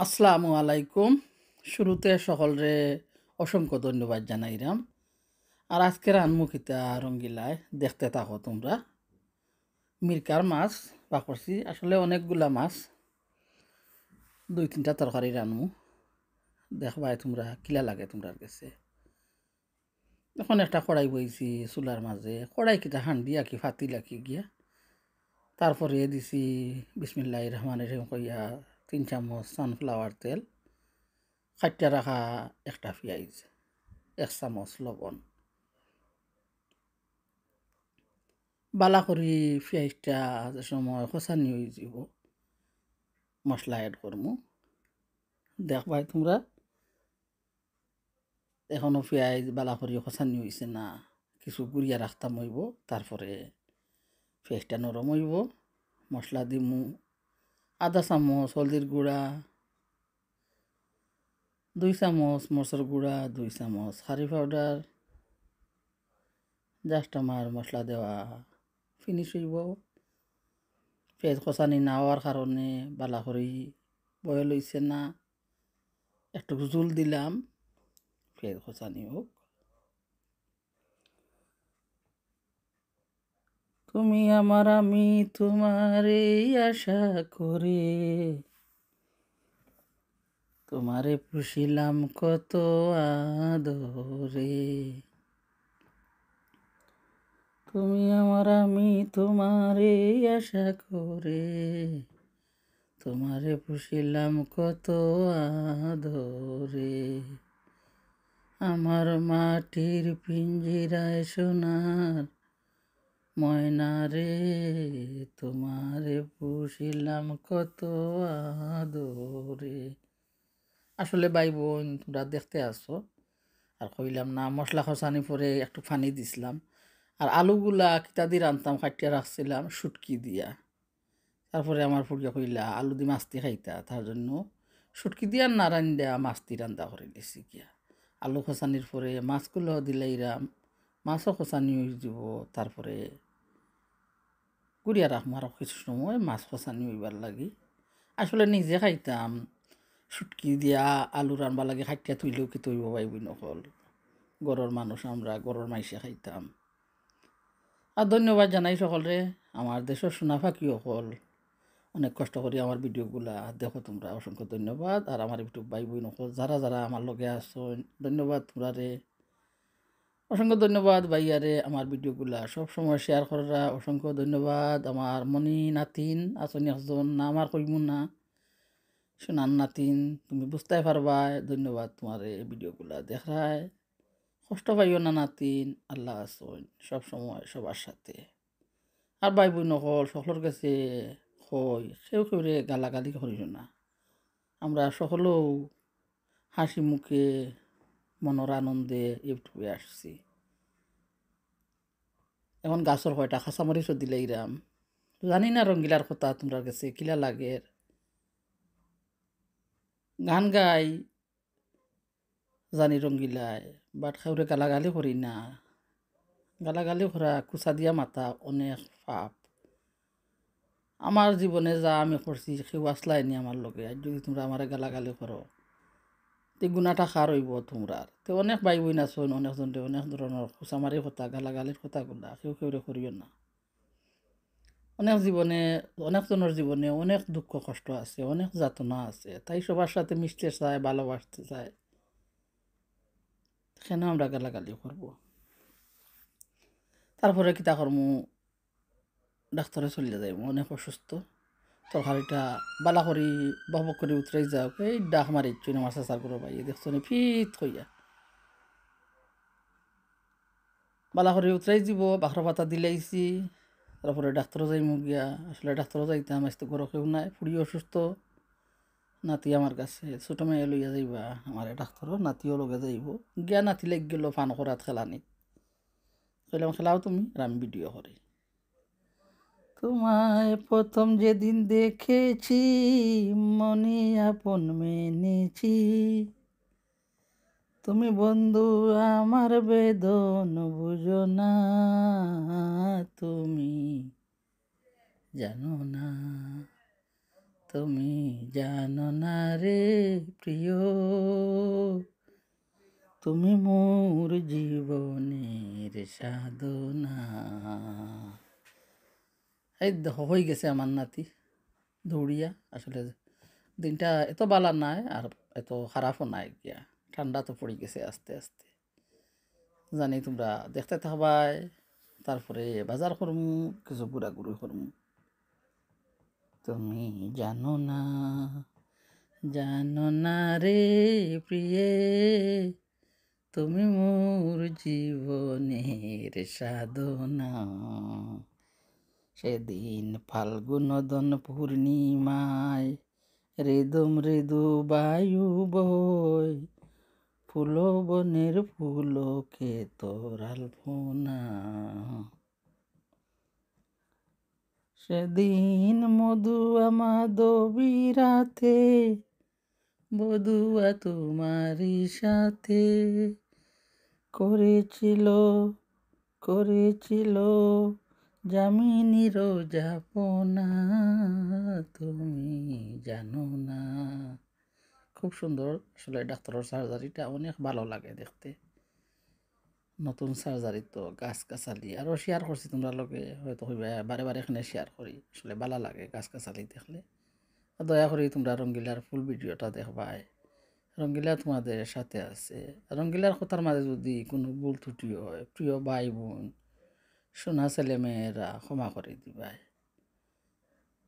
আসসালামু আলাইকুম। শুরুতে সকলরে অসংখ্য ধন্যবাদ জানাইরাম। আর আজকের আনমুখিতা রঙ্গিলায় দেখতে থাকো তোমরা। মিরকার মাছ বা করছি আসলে অনেকগুলা মাছ। দুই তিনটা তরকারি রানমু। দেখবাই তোমরা কিলা লাগে তোমরা কাছে। এখন একটা কড়াই বইছি চুলার মাঝে। কড়াই কিটা হান্ডি কি ফাতিলা কি গিয়া। তারপরে দিছি বিসমিল্লাহ রহমান রহিম কইয়া তিন চামচ সানফ্লাওয়ার তেল খাইটা রাখা একটা পেঁয়াজ এক চামচ লবণ। বালা করি পেঁয়াজটা যে সময় খসানি হয়ে যাব মশলা এড করমু। দেখবাই তোমরা, এখনও পেঁয়াজ বালা করি খসানি হয়েছে না, কিছু গুড়িয়া রাখতাম হইব, তারপরে পেঁয়াজটা নরম হইব মশলা দিমু আধা চামচ হলদির গুঁড়া, দুই চামচ মরচর গুঁড়া, দুই চামচ হারি পাউডার জাস্ট আমার মশলা দেওয়া ফিনিশ হইব পেঁয়াজ কষানি না হওয়ার কারণে বালা বয়ল হইছে না। একটু জুল দিলাম পেঁয়াজ কষানি হোক তুমি আমার, আমি তোমার আশা করে। তোমারে পুষিলাম কত আদরে। তুমি আমার, আমি তোমার আশা করে। তোমারে পুষিলাম কত আদরে। আমার মাটির পিঞ্জিরায় সোনার ময়না রে, তোমারে পুষিলাম কত আদরে। আসলে ভাই বোন, তোমরা দেখতে আসো। আর কইলাম না, মশলা খসানি পরে একটু পানি দিছিলাম। আর আলুগুলা কিতা দিয়ে রান্তাম কাটিয়া রাখছিলাম, শুটকি দিয়া। তারপরে আমার ফুটিয়া কইলা, আলু দি মাছটি খাইতা, তার জন্য শুটকি দিয়া না রান্দা মাছটি রান্দা করে দিছি গিয়া। আলু খসানির পরে মাছগুলো দিলাইরাম, মাছও খসানি হয়ে যাব, তারপরে গুড়িয়া রাখব আরও কিছু সময় মাছ খসানি হইবার লাগি। আসলে নিজে খাইতাম সুটকি দিয়া আলু রানবা লাগে খাইটিয়া তুইলেও কি তৈব পাইবি নকল গড়র মানুষ আমরা গড়র মাইসে খাইতাম। আর ধন্যবাদ জানাই সকলরে আমার দেশের সোনা ফাঁকি অকল। অনেক কষ্ট করি আমার ভিডিওগুলা। দেখো তোমরা, অসংখ্য ধন্যবাদ। আর আমার ইউটিউব ভাই বই নকল যারা যারা আমার লগে আসো ধন্যবাদ তোমরা রে। অসংখ্য ধন্যবাদ ভাইয়ারে আমার ভিডিওগুলা। সব সময় শেয়ার করা অসংখ্য ধন্যবাদ। আমার মনি নাতিন আসনি একজন না আমার কইমু না। সোনার নাতিন, তুমি বুঝতে পারবা ধন্যবাদ তোমার এই ভিডিওগুলা দেখায়। কষ্ট পাইও না নাতিন, আল্লাহ আসন সব সময় সবার সাথে। আর ভাই বোন নকল সকলের কাছে কই সেও কেউরে গালাগালি করিও না। আমরা সকলেও হাসি মুখে মনের আনন্দে ইউটিউবে আসছি। এখন গাছর কয়টা? খাঁচামরিচও দিলে ইরাম জানি না রঙ্গিলার কথা, তোমরা কাছে কিলা লাগে? গান গাই, জানি রঙ্গিলায় বাট খাউরে গালাগালি করি না। গালাগালি করা কুচা দিয়া মাথা অনেক পাপ। আমার জীবনে যা আমি করছি সেও আসলাইনি আমার লগে। যদি তোমরা আমার গালাগালি করো তে গুণাটা খার হইব তোমরার তে অনেক বাই বই নাচন অনেকজন অনেক ধরনের খুচামারি কথা গালাগালির কথাগুলা কেউ কেউ করিও না। অনেক জীবনে অনেকজনের জীবনে অনেক দুঃখ, কষ্ট আছে, অনেক যাতনা আছে, তাই সবার সাথে মিশতে চায়, ভালোবাসতে চায়। সেখানে আমরা গালাগালি করব। তারপরে কিতা কর্ম? ডাক্তারে চলে যাইব অনেক অসুস্থ। তরকারিটা বালা করি বকবক করে উতরাই যাও। এই ডাক মারি চুই আমার চাচার করে পাই দেখছ নি ফিট হইয়া বালা করে উতরাই দিব, বাখর পাতা দিলাইছি তারপরে ডাক্তারও যাই মুখ গিয়া। আসলে ডাক্তারও যাইতাম আসতে ঘর কেউ নাই ফুড়ি অসুস্থ। নাতি আমার কাছে, ছোটো মেয়ে লইয়া যাইবা, আমার ডাক্তারও নাতিও লগে যাইব। গিয়া নাতি লাগ গেল, ফান করাত খেলানিত কইলাম, খেলাও তুমি? আর আমি ভিডিও করি। তোমায় প্রথম যেদিন দেখেছি, মনে আপন মেনেছি। তুমি বন্ধু, আমার বেদন বুঝো না, তুমি জানো না, তুমি জানো না রে প্রিয়। তুমি মোর জীবনের সাধনা। এই হয়ে গেছে আমার নাতি দৌড়িয়া আসলে দিনটা এত বালা নাই আর এত খারাপও নাই গিয়া ঠান্ডা তো পড়ে গেছে আস্তে আস্তে। জানি তোমরা দেখতে থাকবাই তারপরে বাজার করমু কিছু ঘোরাঘুরি করমু তুমি জানো না জানো না রে প্রিয়ে তুমি মোর জীবনের সাধনা। সেদিন ফাল্গুনদন পূর্ণিমায় রেদম রেদু বায়ু বয়। ফুল বনের ফুলকে তোরাল ফোনা সেদিন মধুয়া মাধবীরাতে বধুয়া তোমারই সাথে করেছিল করেছিল জামিনীর যাপনা তুমি জানো না। খুব সুন্দর আসলে ডাক্তারের সার্জারিটা অনেক ভালো লাগে দেখতে। নতুন সার্জারি তো গাছ গাছালি আরও শেয়ার করছি তোমরা লগে, হয়তো বারে বারে এখানে শেয়ার করি। আসলে ভালো লাগে গাছ গাছালি দেখলে দয়া করে তোমরা রঙ্গিলার ফুল ভিডিওটা দেখবাই। রঙ্গিলা তোমাদের সাথে আছে। রঙ্গিলার কথার মাঝে যদি কোনো ভুল ত্রুটি হয়, প্রিয় ভাই বোন সোনা ছেলে মেয়েরা ক্ষমা করে দিবাই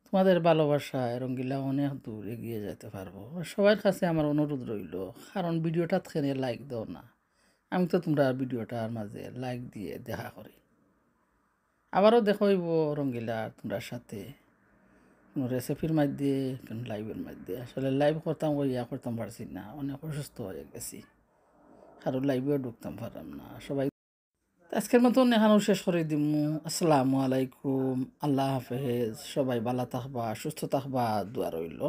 তোমাদের ভালোবাসায় রঙ্গিলা অনেক দূর এগিয়ে যেতে পারব। সবার কাছে আমার অনুরোধ রইল, কারণ ভিডিওটা থেকে লাইক দাও না। আমি তো তোমরা ভিডিওটার মাঝে লাইক দিয়ে দেখা করি। আবারও দেখাইব রঙ্গিলা তোমরা সাথে। কোনো রেসিপির মধ্যে, কোনো লাইভের মধ্যে। আসলে লাইভ করতাম ইয়া করতাম পারছি না। অনেক অসুস্থ হয়ে গেছি। কারও লাইভেও ঢুকতাম পারলাম না। সবাই আজকের মতন এখানেও শেষ করে দিমু। আসসালামু আলাইকুম। আল্লাহ হাফেজ। সবাই ভালো থাকবা, সুস্থ থাকবা, দোয়া রইল।